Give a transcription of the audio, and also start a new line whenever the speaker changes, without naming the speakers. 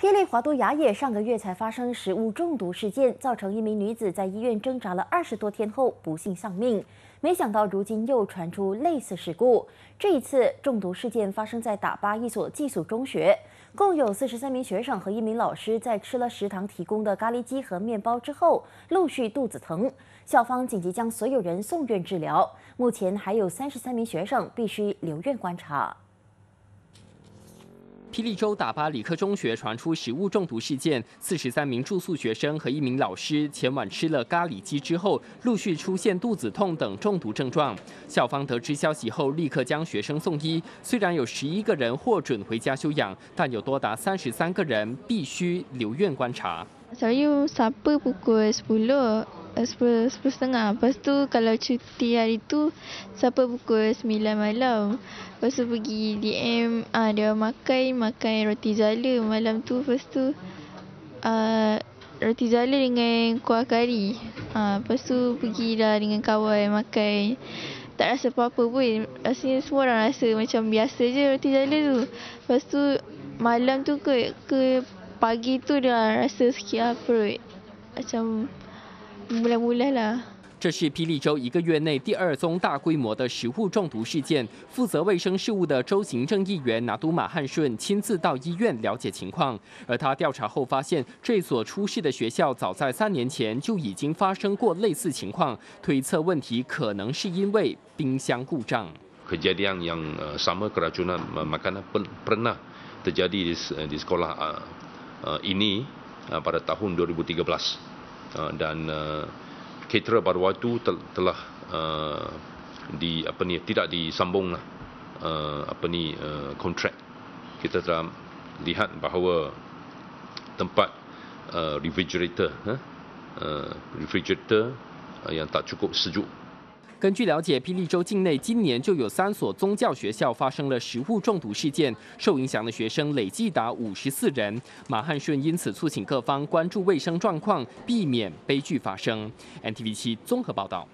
霹雳华都雅野上个月才发生食物中毒事件，造成一名女子在医院挣扎了二十多天后不幸丧命。没想到如今又传出类似事故，这一次中毒事件发生在打巴一所寄宿中学，共有四十三名学生和一名老师在吃了食堂提供的咖喱鸡和面包之后，陆续肚子疼，校方紧急将所有人送院治疗。目前还有三十三名学生必须留院观察。
霹雳州打巴理科中学传出食物中毒事件，四十三名住宿学生和一名老师前晚吃了咖喱鸡之后，陆续出现肚子痛等中毒症状。校方得知消息后，立刻将学生送医。虽然有十一个人获准回家休养，但有多达三十三个人必须留院观察。
Sepuluh setengah. Lepas tu kalau cuti hari tu sampai pukul sembilan malam. Lepas tu pergi DM ah dia makan makan roti zala malam tu. Lepas tu ah roti zala dengan kuah kari. Ah lepas tu pergi dah dengan kawan makan tak rasa apa-apa pun. Rasanya semua orang rasa macam biasa je roti zala tu. Lepas tu malam tu ke ke pagi tu dah rasa sikit perut. Macam
这是霹雳州一个月内第二宗大规模的食物中毒事件。负责卫生事务的州行政议员拿督马汉顺亲自到医院了解情况，而他调查后发现，这所出事的学校早在三年前就已经发生过类似情况，推测问题可能是因为冰箱故障。
Kejadian yang sama keracunan makanan pernah terjadi di sekolah ini pada tahun 2013. Dan caterer pada waktu telah di apa ni tidak disambung lah apa ni kontrak kita telah lihat bahawa tempat refrigerator refrigerator yang tak cukup sejuk
根据了解，霹雳州境内今年就有三所宗教学校发生了食物中毒事件，受影响的学生累计达五十四人。马汉顺因此促请各方关注卫生状况，避免悲剧发生。NTV 七综合报道。